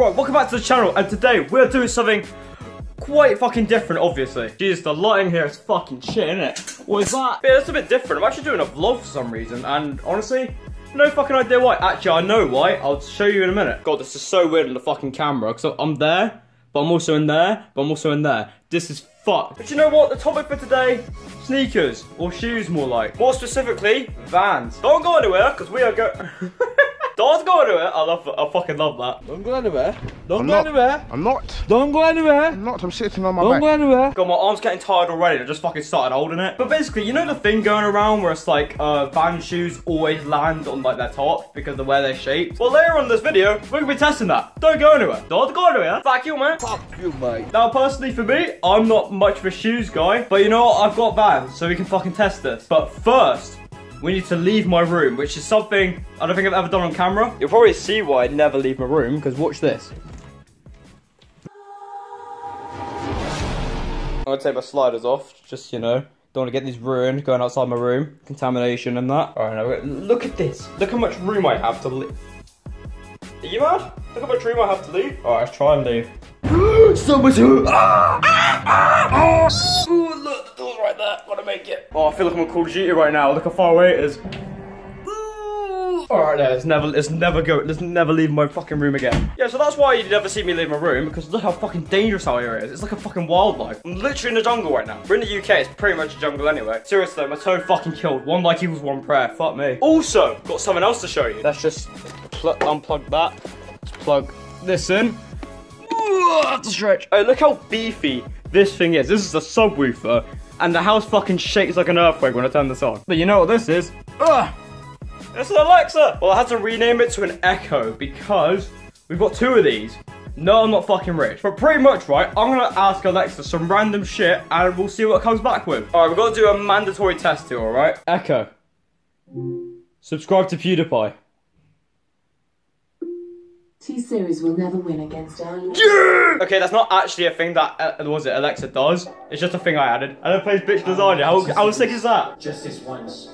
Right, welcome back to the channel, and today we're doing something quite fucking different, obviously. Jesus, the lighting here is fucking shit, isn't it? What is that? Yeah, that's a bit different. I'm actually doing a vlog for some reason, and honestly, no fucking idea why. Actually, I know why. I'll show you in a minute. God, this is so weird on the fucking camera, because I'm there, but I'm also in there, but I'm also in there. This is fucked. But you know what? The topic for today, sneakers, or shoes more like. More specifically, Vans. Don't go anywhere, because we are going... Don't go anywhere. I love. I fucking love that. Don't go anywhere. Don't I'm go not. anywhere. I'm not. Don't go anywhere. I'm not. I'm sitting on my Don't back. go anywhere. God, my arm's getting tired already. I just fucking started holding it. But basically, you know the thing going around where it's like uh, Van shoes always land on like their top because of where they're shaped. Well, later on in this video, we're gonna be testing that. Don't go anywhere. Don't go anywhere. Fuck you, man. Fuck you, mate. Now, personally for me, I'm not much of a shoes guy, but you know what? I've got Vans, so we can fucking test this. But first, we need to leave my room, which is something I don't think I've ever done on camera. You'll probably see why I never leave my room, because watch this. I'm gonna take my sliders off, just, you know, don't wanna get these ruined going outside my room. Contamination and that. Alright, now, look at this. Look how much room I have to leave. Are you mad? Look how much room I have to leave. Alright, let's try and leave. so much room. Ah, ah, ah. Make it. Oh, I feel like I'm on Call of Duty right now. Look how far away it is. Alright, let's never, let's never go, let's never leave my fucking room again. Yeah, so that's why you never see me leave my room, because look how fucking dangerous our area is. It's like a fucking wildlife. I'm literally in the jungle right now. We're in the UK, it's pretty much a jungle anyway. Seriously, my toe fucking killed. One like equals one prayer, fuck me. Also, got something else to show you. Let's just pl unplug that. Let's plug this in. Ooh, I have to stretch. Oh, look how beefy this thing is. This is a subwoofer, and the house fucking shakes like an earthquake when I turn this on. But you know what this is? Ugh. It's an Alexa! Well, I had to rename it to an Echo because we've got two of these. No, I'm not fucking rich. But pretty much, right, I'm gonna ask Alexa some random shit and we'll see what comes back with. Alright, we've got to do a mandatory test here, alright? Echo. Subscribe to PewDiePie. T-Series will never win against our... Okay, that's not actually a thing that, uh, was it, Alexa does. It's just a thing I added. And it plays bitch lasagna. How, how sick is that? Justice once.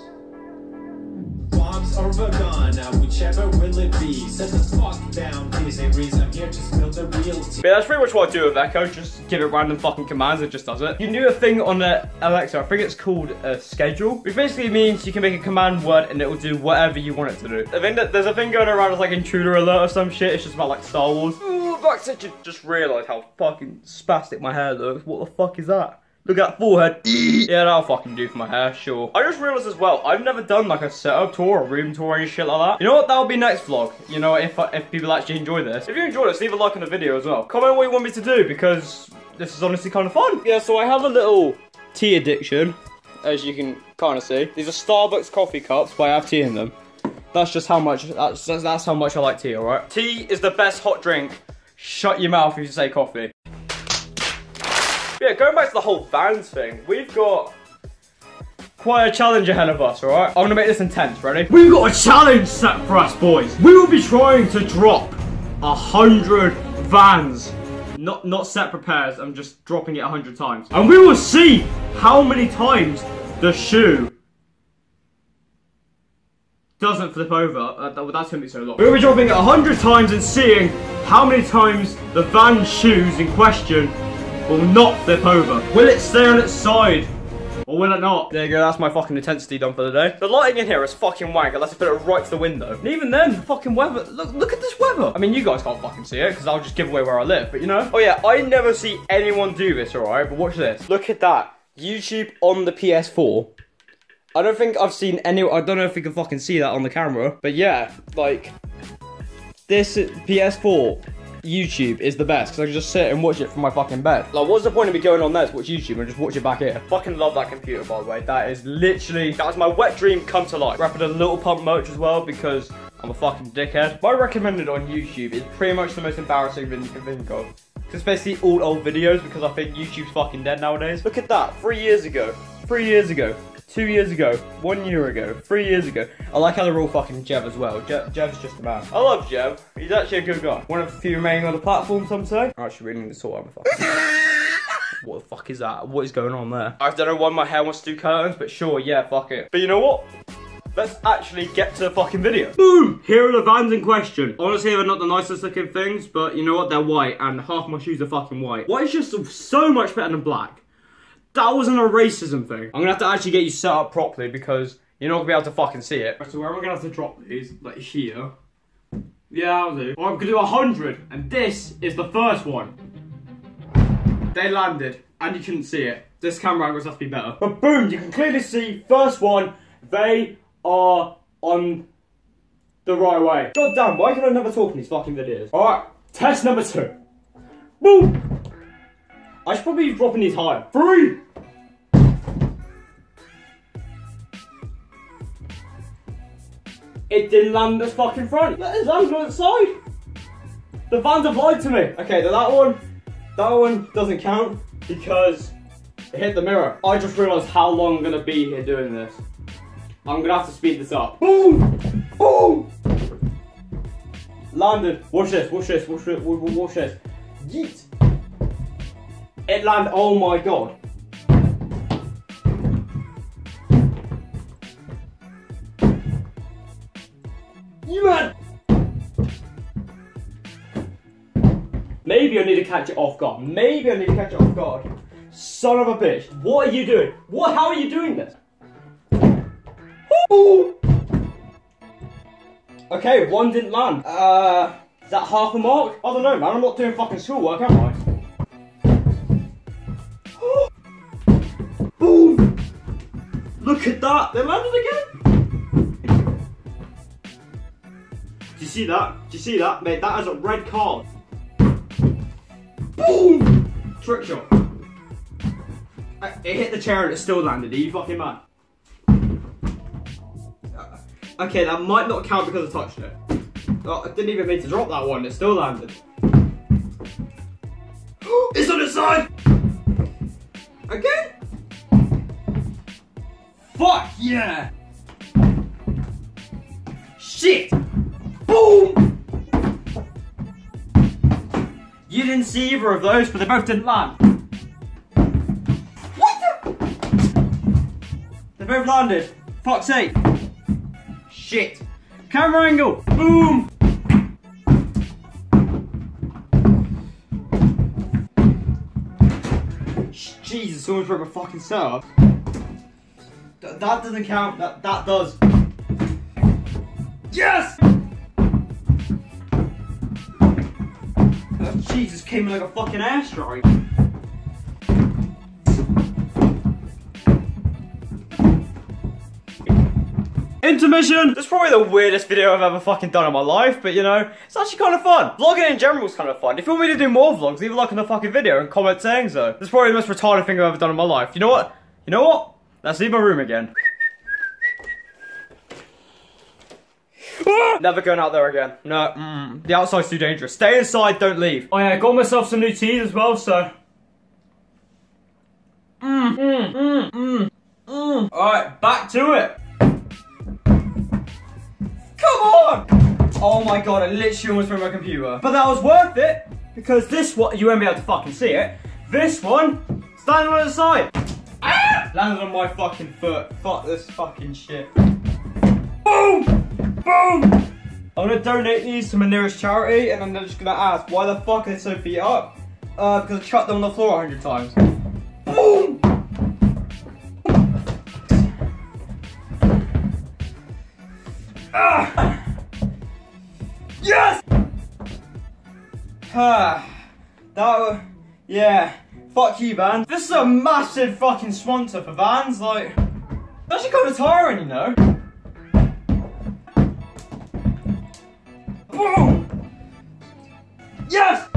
Bombs or whichever will it be. Set the fuck down, T-Series. I'm here to spill the real tea. Yeah, that's pretty much what I do with Echo. Just give it random fucking commands, it just does it. You can do a thing on the Alexa, I think it's called a schedule, which basically means you can make a command word and it will do whatever you want it to do. I think that there's a thing going around as like intruder alert or some shit. It's just about like Star Wars. Ooh, to ju- just realised how fucking spastic my hair looks. What the fuck is that? Look at that forehead. yeah, that'll fucking do for my hair, sure. I just realised as well, I've never done like a setup tour or room tour or any shit like that. You know what? That'll be next vlog. You know, if uh, if people actually enjoy this. If you enjoyed this, leave a like on the video as well. Comment what you want me to do because this is honestly kind of fun. Yeah, so I have a little tea addiction, as you can kind of see. These are Starbucks coffee cups, but I have tea in them. That's just how much, that's, that's, that's how much I like tea, alright? Tea is the best hot drink. Shut your mouth if you say coffee. Yeah, going back to the whole Vans thing, we've got quite a challenge ahead of us, alright? I'm gonna make this intense, ready? We've got a challenge set for us, boys. We will be trying to drop a hundred Vans. Not not separate pairs, I'm just dropping it a hundred times. And we will see how many times the shoe doesn't flip over. Uh, that, that's gonna be so long. We'll be dropping it a hundred times and seeing how many times the van shoes in question will not flip over. Will it stay on its side? Or will it not? There you go, that's my fucking intensity done for the day. The lighting in here is fucking wank unless I put it right to the window. And even then, the fucking weather, look, look at this weather. I mean, you guys can't fucking see it because I'll just give away where I live, but you know? Oh yeah, I never see anyone do this, alright? But watch this. Look at that. YouTube on the PS4. I don't think I've seen any, I don't know if you can fucking see that on the camera, but yeah, like, this PS4 YouTube is the best because I can just sit and watch it from my fucking bed. Like, what's the point of me going on there to watch YouTube and just watch it back here? I fucking love that computer, by the way. That is literally, that's my wet dream come to life. Wrapping a little pump merch as well because I'm a fucking dickhead. My recommended on YouTube is pretty much the most embarrassing thing you can think of. It's basically all old videos because I think YouTube's fucking dead nowadays. Look at that, three years ago, three years ago, two years ago, one year ago, three years ago. I like how they're all fucking Jev as well. Je Jev's just a man. I love Jev. He's actually a good guy. One of the few remaining on the platform, some say. I actually really need to sort out my fucking... What the fuck is that? What is going on there? I don't know why my hair wants to do curtains, but sure, yeah, fuck it. But you know what? let's actually get to the fucking video. Boom! Here are the vans in question. Honestly, they're not the nicest looking things, but you know what? They're white, and half my shoes are fucking white. White is just so much better than black. That wasn't a racism thing. I'm gonna have to actually get you set up properly because you're not gonna be able to fucking see it. So where am I gonna have to drop these? Like here. Yeah, I'll do. Or I'm gonna do a hundred, and this is the first one. They landed, and you couldn't see it. This camera angles have to be better. But boom, you can clearly see, first one, they are on the right way. God damn, why can I never talk in these fucking videos? Alright, test number two. Boom! I should probably be dropping these higher. Three! It didn't land this fucking front. It landed on its side. The vans have lied to me. Okay, then that one, that one doesn't count because it hit the mirror. I just realised how long I'm gonna be here doing this. I'm gonna have to speed this up. Boom! Boom! Landed. Watch this, watch this, watch this, watch this. Yeet! It landed, oh my god. You had... Maybe I need to catch it off guard. Maybe I need to catch it off guard. Son of a bitch. What are you doing? What? How are you doing this? Ooh. Okay, one didn't land. Uh, is that half a mark? I don't know, man. I'm not doing fucking schoolwork, am I? At that. They landed again. Do you see that? Do you see that? Mate, that is a red card. Boom! Trick shot. It hit the chair and it still landed. Are you fucking mad? Okay, that might not count because I touched it. Oh, I didn't even mean to drop that one. It still landed. it's on its side! Again? Fuck yeah! Shit! Boom! You didn't see either of those, but they both didn't land. What the? They both landed. Fuck's sake. Shit. Camera angle. Boom. Jesus, someone's broke my fucking setup. Th- that doesn't count. That that does. Yes. Oh, Jesus came in like a fucking airstrike. Intermission! This is probably the weirdest video I've ever fucking done in my life, but you know, it's actually kind of fun. Vlogging in general is kind of fun. If you want me to do more vlogs, leave a like on the fucking video and comment saying so. This is probably the most retarded thing I've ever done in my life. You know what? You know what? Let's leave my room again. Ah! Never going out there again. No, mm, the outside's too dangerous. Stay inside, don't leave. Oh yeah, I got myself some new teas as well, so. Mmm, mmm, mmm, mmm, mmm. Alright, back to it. Come on! Oh my god, I literally almost threw my computer. But that was worth it, because this one, you won't be able to fucking see it. This one, standing on the side. Landed on my fucking foot. Fuck this fucking shit. Boom! Boom! I'm gonna donate these to my nearest charity, and I'm just gonna ask, why the fuck are they so beat up? Uh, because I chucked them on the floor a hundred times. Boom! Ah! Yes! Ah, that was, yeah. Fuck you, Vans. This is a massive fucking sponsor for Vans, like, it's actually kind of tiring, you know? Boom! Yes!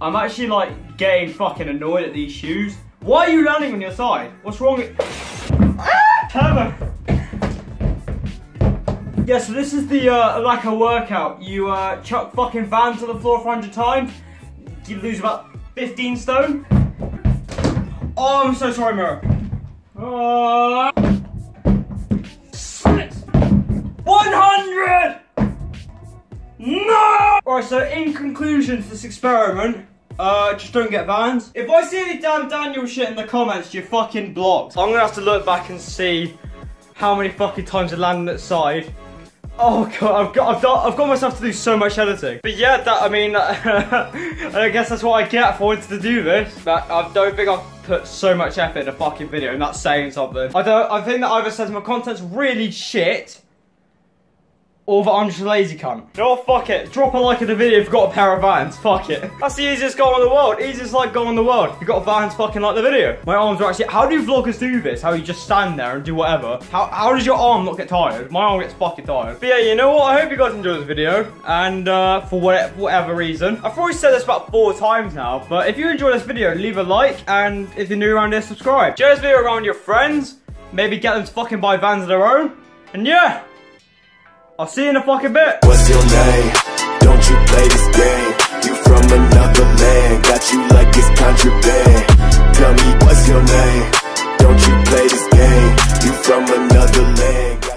I'm actually like getting fucking annoyed at these shoes. Why are you landing on your side? What's wrong with... Ah! Yeah, so this is the uh, like a workout. You uh, chuck fucking vans to the floor 100 times, you lose about 15 stone. Oh, I'm so sorry, Mirror. Uh, 100! No! Alright, so in conclusion to this experiment, Uh, just don't get vans. If I see any damn Daniel shit in the comments, you're fucking blocked. I'm gonna have to look back and see how many fucking times I landed at side. Oh god, I've got, I've got, I've got myself to do so much editing. But yeah, that, I mean, I guess that's what I get for wanting to do this. But I don't think I've put so much effort in a fucking video, and that's saying something. I don't, I think that either says my content's really shit, or that I'm just a lazy cunt. What, fuck it. Drop a like in the video if you've got a pair of vans. Fuck it. That's the easiest goal in the world. Easiest like goal in the world. If you've got vans, fucking like the video. My arms are actually, how do vloggers do this? How you just stand there and do whatever? How, how does your arm not get tired? My arm gets fucking tired. But yeah, you know what? I hope you guys enjoyed this video. And uh, for whatever, whatever reason. I've probably said this about four times now. But if you enjoyed this video, leave a like. And if you're new around here, subscribe. Share this video around your friends. Maybe get them to fucking buy vans of their own. And yeah. I'll see you in a fucking bit. What's your name? Don't you play this game? You from another land, got you like it's contraband. Tell me what's your name? Don't you play this game? You from another land.